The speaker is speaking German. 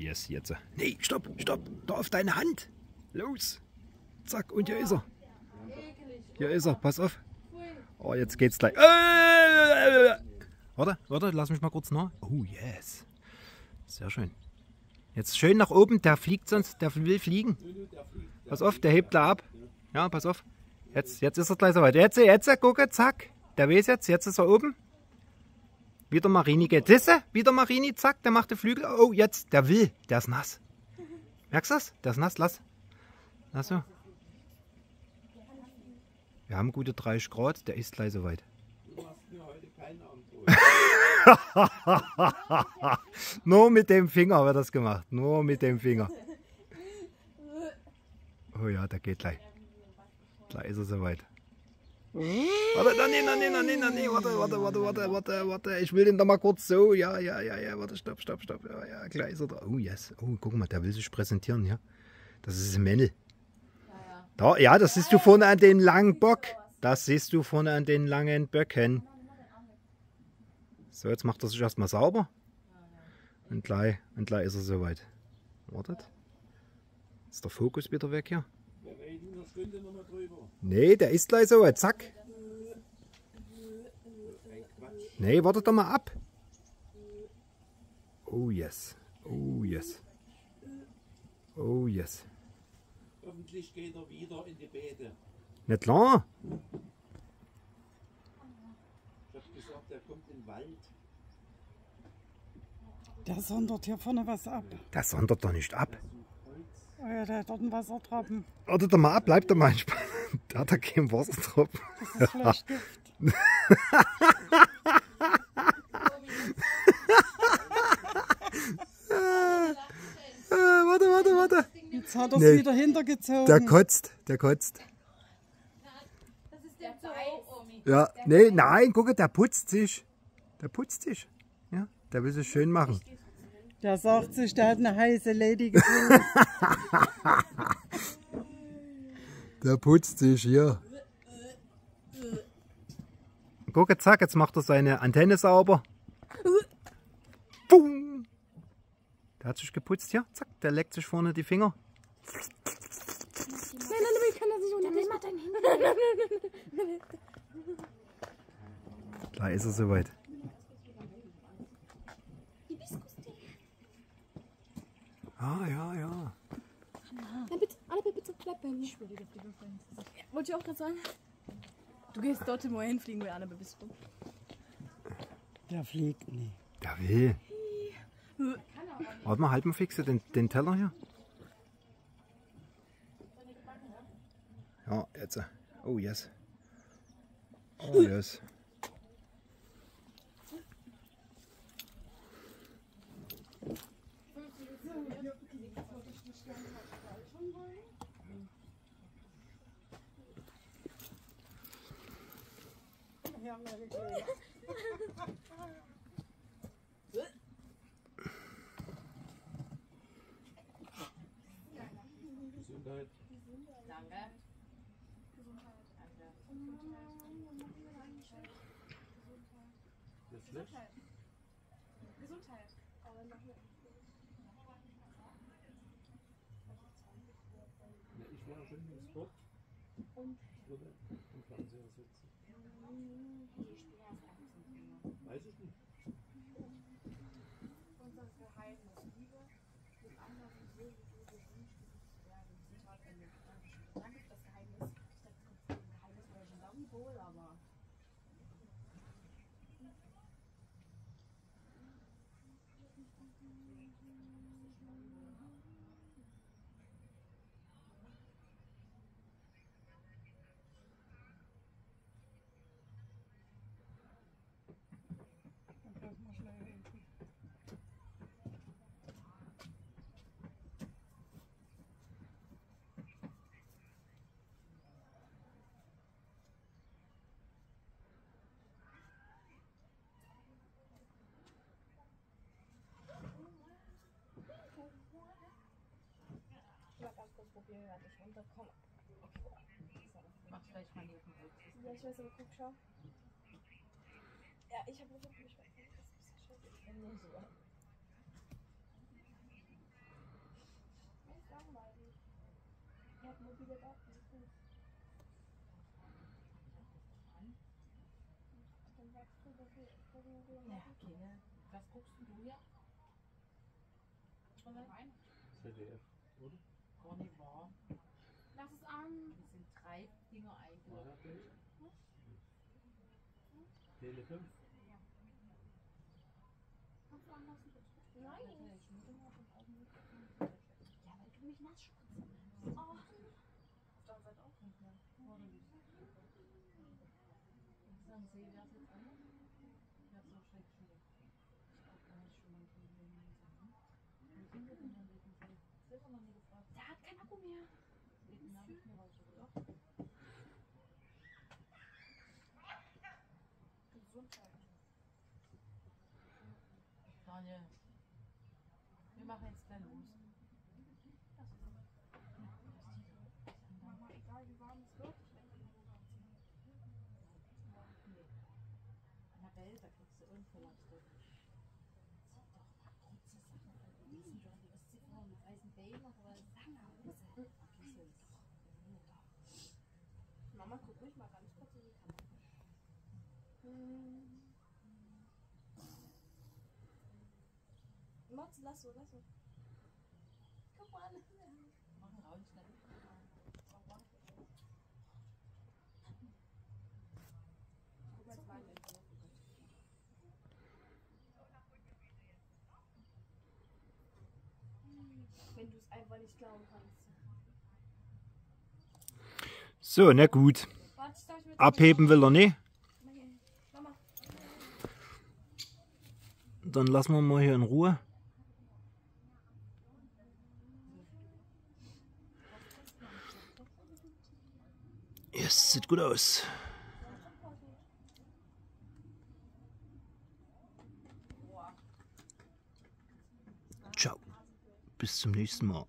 Yes, jetzt. Nee, stopp, stopp. Da auf deine Hand. Los. Zack, und hier ist er. Hier ist er, pass auf. Oh, jetzt geht's gleich. Warte, warte, lass mich mal kurz nach. Oh, yes. Sehr schön. Jetzt schön nach oben, der fliegt sonst, der will fliegen. Pass auf, der hebt da ab. Ja, pass auf. Jetzt, jetzt ist er gleich soweit. Jetzt, jetzt, gucke, zack. Der weiß jetzt, jetzt ist er oben. Wieder Marini geht. Sisse, wieder Marini, zack, der macht die Flügel. Oh, jetzt, der will, der ist nass. Merkst du das? Der ist nass, lass. Lass so. Wir haben gute 30 Grad, der ist gleich soweit. Du machst mir heute keinen Nur mit dem Finger wird das gemacht. Nur mit dem Finger. Oh ja, der geht gleich. Gleich ist er soweit. Warte, nein, nein, nein, nein, nein, warte, warte, warte, warte, warte, warte. Ich will den da mal kurz so. Ja, ja, ja, ja, warte, stopp, stopp, stopp. Ja, ja, gleich ist er da. Oh, yes. Oh, guck mal, der will sich präsentieren, ja. Das ist ein Männl. Da, ja, das siehst du vorne an den langen Bock. Das siehst du vorne an den langen Böcken. So, jetzt macht er sich erstmal sauber. Und gleich, und gleich ist er soweit. Wartet. Ist der Fokus wieder weg hier? Wir reden in einer Stunde nochmal drüber. Nee, der ist gleich soweit. Zack. Nee, wartet doch mal ab. Oh yes. Oh yes. Oh yes. Hoffentlich geht er wieder in die Beete. Nicht klar. Ich hab gesagt, er kommt in den Wald. Der sondert hier vorne was ab. Der sondert doch nicht ab. Oh ja, der hat dort einen Wassertropfen. Wartet doch mal ab, bleibt doch mal entspannt. Da hat er keinen Wassertropfen. Das ist vielleicht Gift. Äh, warte, warte, warte. Jetzt hat er es Nee. wieder hintergezogen. Der kotzt, der kotzt. Das ist der Zoo. Ja, nee, nein, gucke, der putzt sich. Der putzt sich. Ja, der will sich schön machen. Der sagt sich, der hat eine heiße Lady gefunden. Der putzt sich hier. Gucke, zack, jetzt macht er seine Antenne sauber. Bum. Der hat sich geputzt hier. Zack, der leckt sich vorne die Finger. Nein, nein, nein, ich kann das nicht unter Nimm mal dein Handy. Da ist er soweit. Ah, ja, ja. Nein, bitte, Mir. Ich will wieder fliegen. Wollte ich auch gerade sagen. Du gehst dort immer hinfliegen, Annabelle bist du. Der fliegt nie. Der will. Warte mal, halt mal fixe den, den Teller hier. Ja, jetzt. Oh, yes. Oh, yes. Gesundheit. Das schlecht? Ja, ich wäre schon im Sport. Und? Würde im Fernseher sitzen. 不会打包 ausprobieren, wenn ich runterkomme. Mach vielleicht mal neben Ja, ich weiß, aber guck, schau. Ja, ich habe versucht, mich wegzunehmen. Das ist ein bisschen scheiße. Ich bin nur so. Mir ist langweilig. Ich habe mobile Daten. Dann sagst du, dass wir. Ja, okay. Was guckst du hier? Schon mal ja? CDF, oder? Carnivore. Lass es an. Das sind drei Dinger das nicht? Tele 5? Kannst du anlassen, bitte? Nein. Ja, weil du mich nass schmutzt. Oh. Auf der anderen Seite auch. Sagen Sie, wer ist jetzt an? Wer ist so schlecht schon? Ich glaube, da ist schon mal ein Problem. Wo sind wir denn dann Das haben wir gefragt. Der hat keinen Akku mehr. Mir oder? Gesundheit. Daniel, wir machen jetzt gleich los. Mama, egal wie warm es wird. Annabelle, da kriegst du irgendwo was drin. Sieht doch mal kurze Sachen an. Die sind doch die Ostsee mit weißen Beinen, aber lange Hose. Vergiss es. Mama, guck mich mal ganz kurz in die Kamera. Hm. Mats, lass so, lass so. Guck mal. Mach einen rauen Schnitt. Guck mal, jetzt weinen wir. Einfach nicht glauben kannst. So, na gut. Abheben will er nicht. Dann lassen wir mal hier in Ruhe. Yes, sieht gut aus. Ciao. Bis zum nächsten Mal.